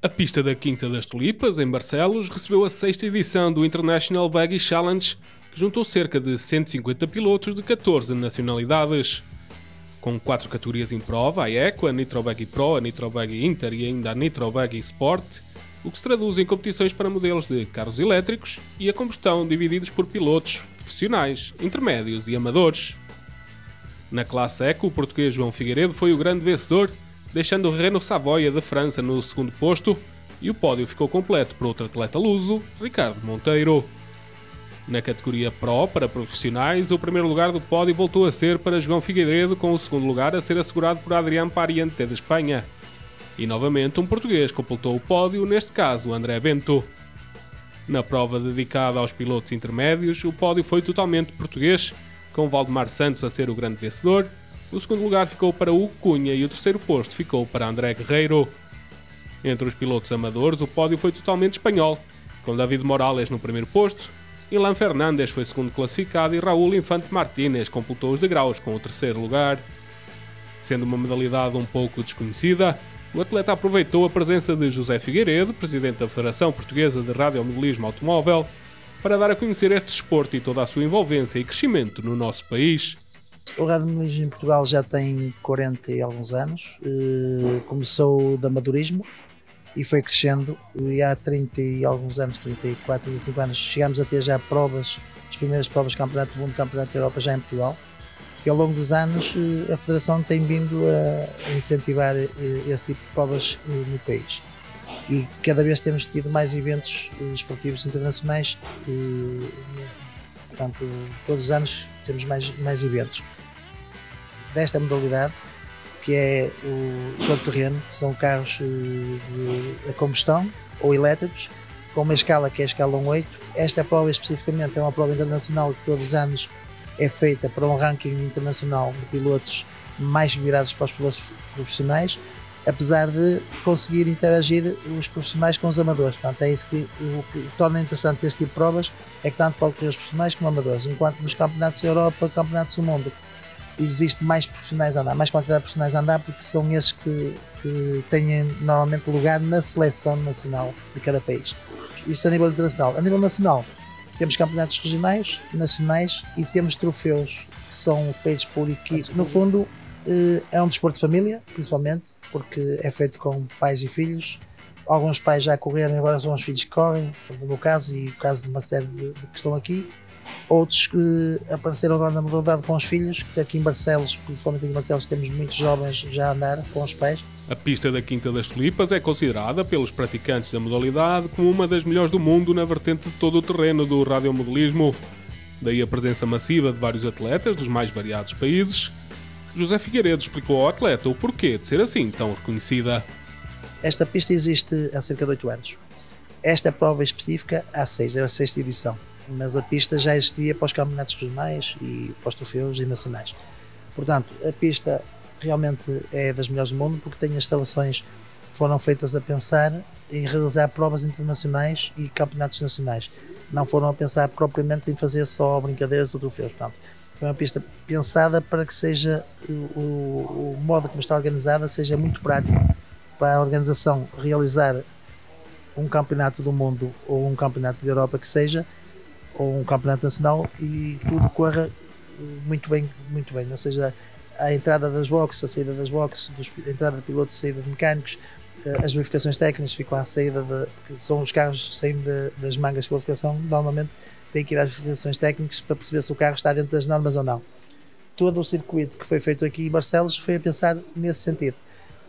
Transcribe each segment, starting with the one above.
A pista da Quinta das Tulipas, em Barcelos, recebeu a sexta edição do International Baggy Challenge, que juntou cerca de 150 pilotos de 14 nacionalidades. Com quatro categorias em prova, a Eco, a Nitro Baggy Pro, a Nitro Baggy Inter e ainda a Nitro Baggy Sport, o que se traduz em competições para modelos de carros elétricos e a combustão divididos por pilotos profissionais, intermédios e amadores. Na classe Eco, o português João Figueiredo foi o grande vencedor deixando Renault Savoia da França no segundo posto e o pódio ficou completo por outro atleta luso, Ricardo Monteiro. Na categoria Pro para profissionais, o primeiro lugar do pódio voltou a ser para João Figueiredo, com o segundo lugar a ser assegurado por Adrián Pariente de Espanha. E novamente um português completou o pódio, neste caso André Bento. Na prova dedicada aos pilotos intermédios, o pódio foi totalmente português, com Valdemar Santos a ser o grande vencedor o segundo lugar ficou para Hugo Cunha e o terceiro posto ficou para André Guerreiro. Entre os pilotos amadores, o pódio foi totalmente espanhol, com David Morales no primeiro posto, Ilan Fernandes foi segundo classificado e Raul Infante Martínez completou os degraus com o terceiro lugar. Sendo uma modalidade um pouco desconhecida, o atleta aproveitou a presença de José Figueiredo, presidente da Federação Portuguesa de Radiomodelismo Automóvel, para dar a conhecer este desporto e toda a sua envolvência e crescimento no nosso país. O radiomodelismo em Portugal já tem 40 e alguns anos. Uh, começou de amadorismo e foi crescendo. E há 30 e alguns anos, 34, 35 anos, chegámos a ter já provas, as primeiras provas do Campeonato do Mundo, Campeonato da Europa já em Portugal. E ao longo dos anos uh, a Federação tem vindo a incentivar uh, esse tipo de provas no país. E cada vez temos tido mais eventos esportivos internacionais. portanto, todos os anos temos mais, mais eventos desta modalidade, que é o todo terreno, que são carros eh, de, combustão ou elétricos, com uma escala que é a escala 1.8. Esta prova especificamente é uma prova internacional que todos os anos é feita para um ranking internacional de pilotos mais virados para os pilotos profissionais, apesar de conseguir interagir os profissionais com os amadores. Portanto, é isso que o que torna interessante este tipo de provas, é que tanto pode correr os profissionais como amadores, enquanto nos campeonatos da Europa, campeonatos do mundo, existe mais profissionais a andar, mais quantidade de profissionais a andar, porque são esses que, que têm normalmente lugar na seleção nacional de cada país. Isto a nível internacional. A nível nacional, temos campeonatos regionais, nacionais e temos troféus que são feitos por equipes. No fundo, é um desporto de família, principalmente, porque é feito com pais e filhos. Alguns pais já correram, agora são os filhos que correm, no meu caso e o caso de uma série de, que estão aqui outros que apareceram agora na modalidade com os filhos, que aqui em Barcelos, principalmente em Barcelos, temos muitos jovens já a andar com os pais. A pista da Quinta das Tulipas é considerada pelos praticantes da modalidade como uma das melhores do mundo na vertente de todo o terreno do radiomodelismo. Daí a presença massiva de vários atletas dos mais variados países. José Figueiredo explicou ao atleta o porquê de ser assim tão reconhecida. Esta pista existe há cerca de 8 anos. Esta prova específica há 6, é a sexta edição mas a pista já existia para os campeonatos regionais e para os troféus e nacionais. Portanto, a pista realmente é das melhores do mundo porque tem instalações que foram feitas a pensar em realizar provas internacionais e campeonatos nacionais. Não foram a pensar propriamente em fazer só brincadeiras ou troféus. Portanto, foi uma pista pensada para que seja o, o modo como está organizada seja muito prático para a organização realizar um campeonato do mundo ou um campeonato da Europa que seja ou um campeonato nacional e tudo corra muito bem, muito bem. Ou seja, a entrada das boxes, a saída das boxes, a entrada de pilotos, a saída de mecânicos, eh, as verificações técnicas ficam à saída de, são os carros saindo de, das mangas de qualificação, normalmente têm que ir às verificações técnicas para perceber se o carro está dentro das normas ou não. Todo o circuito que foi feito aqui em Barcelos foi a pensar nesse sentido.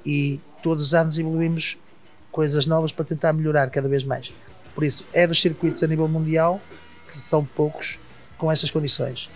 E todos os anos evoluímos coisas novas para tentar melhorar cada vez mais. Por isso, é dos circuitos a nível mundial que são poucos com essas condições.